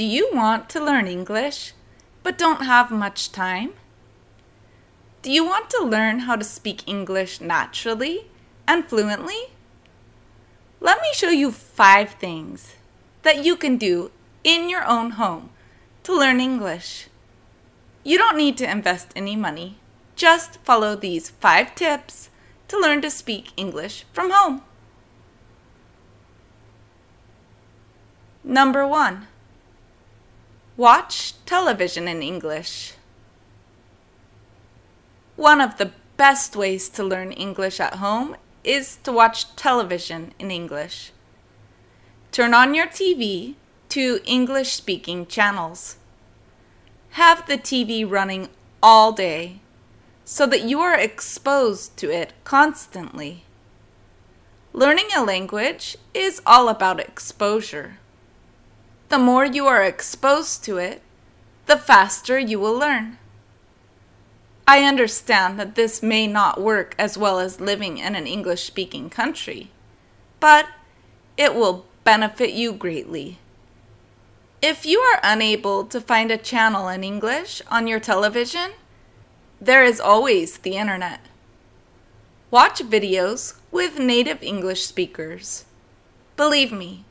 Do you want to learn English but don't have much time? Do you want to learn how to speak English naturally and fluently? Let me show you five things that you can do in your own home to learn English. You don't need to invest any money. Just follow these five tips to learn to speak English from home. Number one, watch television in English. One of the best ways to learn English at home is to watch television in English. Turn on your TV to English speaking channels. Have the TV running all day so that you are exposed to it constantly. Learning a language is all about exposure. The more you are exposed to it, the faster you will learn. I understand that this may not work as well as living in an English speaking country, but it will benefit you greatly. If you are unable to find a channel in English on your television, there is always the internet. Watch videos with native English speakers. Believe me,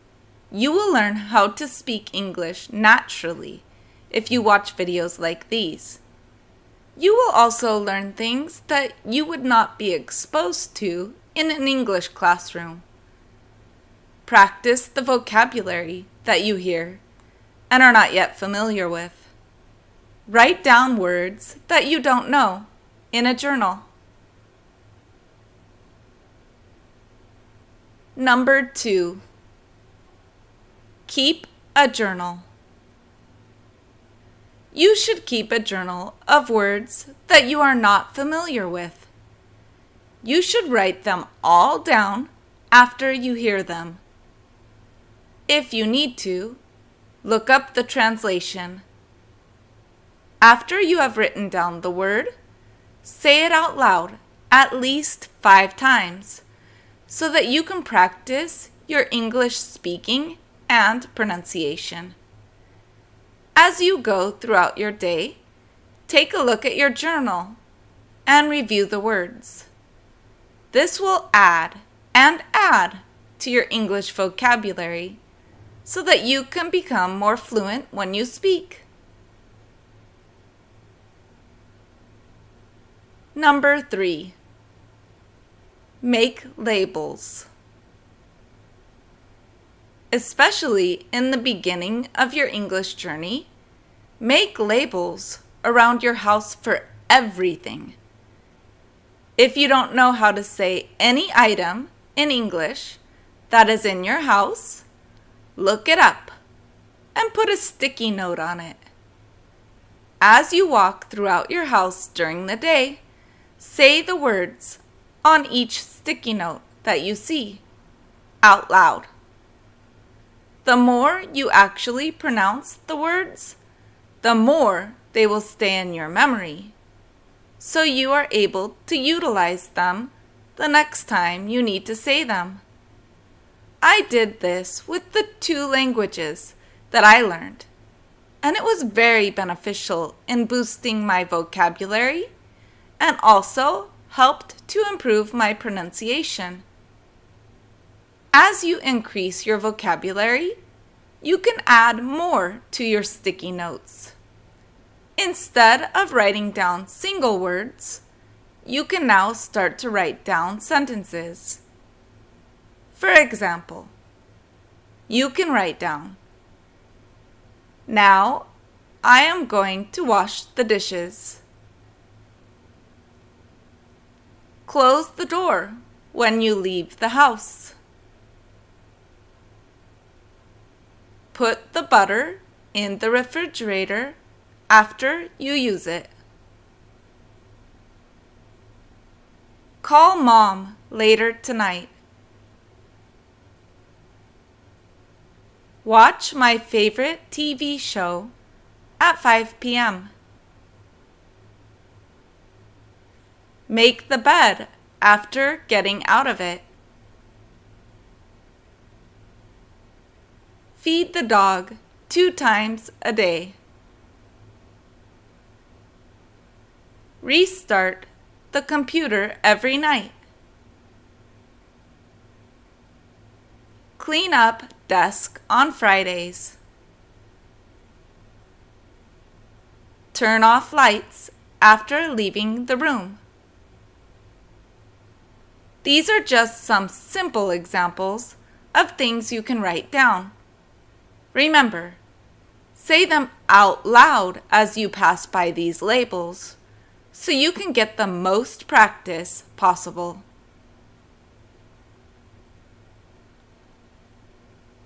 you will learn how to speak English naturally if you watch videos like these. You will also learn things that you would not be exposed to in an English classroom. Practice the vocabulary that you hear and are not yet familiar with. Write down words that you don't know in a journal. Number two, keep a journal. You should keep a journal of words that you are not familiar with. You should write them all down after you hear them. If you need to, Look up the translation. After you have written down the word, say it out loud at least five times so that you can practice your English speaking and pronunciation. As you go throughout your day, take a look at your journal and review the words. This will add and add to your English vocabulary so that you can become more fluent when you speak. Number three, make labels. Especially in the beginning of your English journey, make labels around your house for everything. If you don't know how to say any item in English that is in your house, look it up, and put a sticky note on it. As you walk throughout your house during the day, say the words on each sticky note that you see out loud. The more you actually pronounce the words, the more they will stay in your memory, so you are able to utilize them the next time you need to say them. I did this with the two languages that I learned, and it was very beneficial in boosting my vocabulary and also helped to improve my pronunciation. As you increase your vocabulary, you can add more to your sticky notes. Instead of writing down single words, you can now start to write down sentences. For example, you can write down, Now I am going to wash the dishes. Close the door when you leave the house. Put the butter in the refrigerator after you use it. Call mom later tonight. Watch my favorite TV show at 5 p.m. Make the bed after getting out of it. Feed the dog two times a day. Restart the computer every night. Clean up desk on Fridays. Turn off lights after leaving the room. These are just some simple examples of things you can write down. Remember, say them out loud as you pass by these labels so you can get the most practice possible.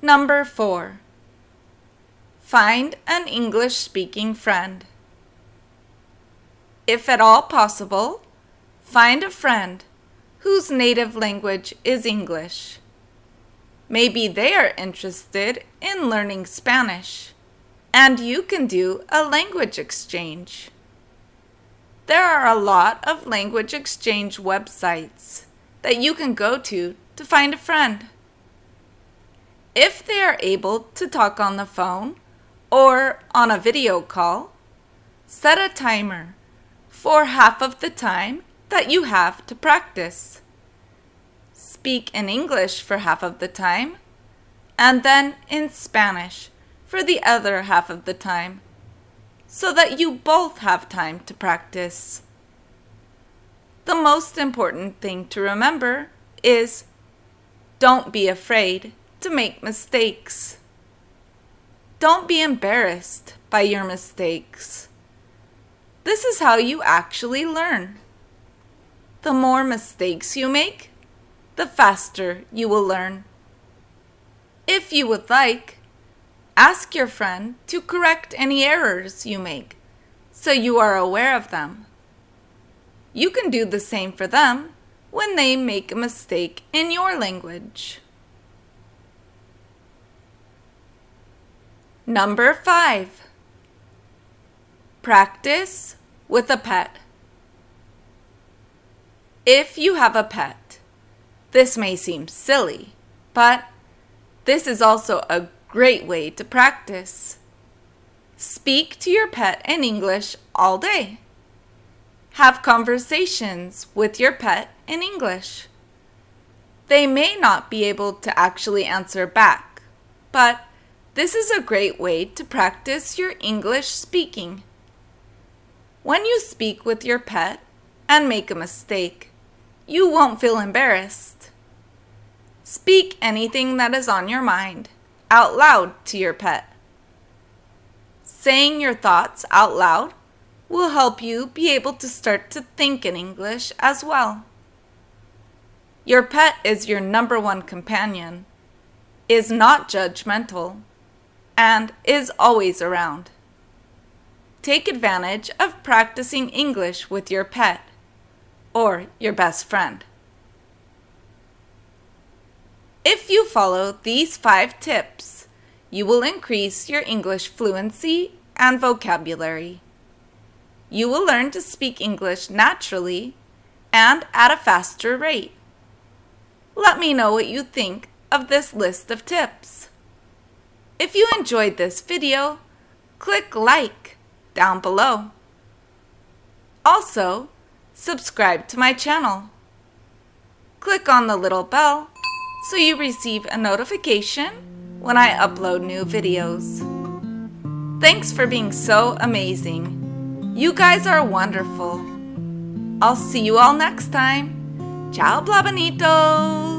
Number 4. Find an English speaking friend. If at all possible, find a friend whose native language is English. Maybe they are interested in learning Spanish, and you can do a language exchange. There are a lot of language exchange websites that you can go to to find a friend. If they are able to talk on the phone or on a video call, set a timer for half of the time that you have to practice. Speak in English for half of the time, and then in Spanish for the other half of the time so that you both have time to practice. The most important thing to remember is don't be afraid to make mistakes. Don't be embarrassed by your mistakes. This is how you actually learn. The more mistakes you make, the faster you will learn. If you would like, Ask your friend to correct any errors you make so you are aware of them. You can do the same for them when they make a mistake in your language. Number 5. Practice with a pet. If you have a pet, this may seem silly, but this is also a great way to practice. Speak to your pet in English all day. Have conversations with your pet in English. They may not be able to actually answer back, but this is a great way to practice your English speaking. When you speak with your pet and make a mistake, you won't feel embarrassed. Speak anything that is on your mind out loud to your pet. Saying your thoughts out loud will help you be able to start to think in English as well. Your pet is your number one companion, is not judgmental, and is always around. Take advantage of practicing English with your pet or your best friend. If you follow these five tips, you will increase your English fluency and vocabulary. You will learn to speak English naturally and at a faster rate. Let me know what you think of this list of tips. If you enjoyed this video, click like down below. Also, subscribe to my channel. Click on the little bell so you receive a notification when I upload new videos. Thanks for being so amazing. You guys are wonderful. I'll see you all next time. Ciao, Blabbinitos!